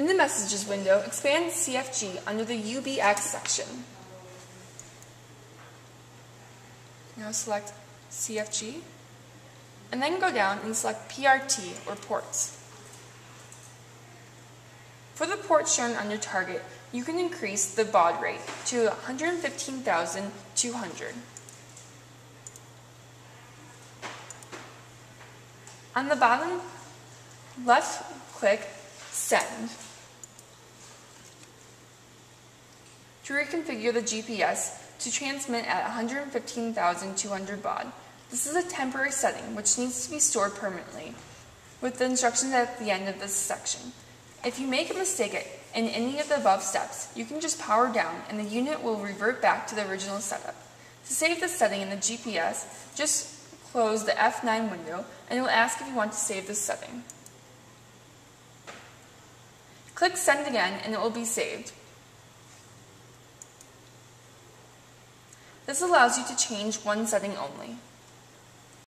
In the Messages window, expand CFG under the UBX section. Now select CFG, and then go down and select PRT, or ports. For the port shown on your target, you can increase the baud rate to 115,200. On the bottom left click Send. To reconfigure the GPS to transmit at 115,200 baud. This is a temporary setting which needs to be stored permanently with the instructions at the end of this section. If you make a mistake in any of the above steps, you can just power down and the unit will revert back to the original setup. To save the setting in the GPS, just close the F9 window and it will ask if you want to save this setting. Click Send again and it will be saved. This allows you to change one setting only.